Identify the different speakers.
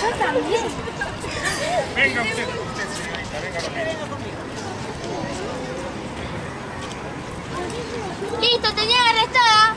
Speaker 1: Yo también.
Speaker 2: Venga usted, señorita, venga conmigo.
Speaker 1: Listo, tenía arrestada.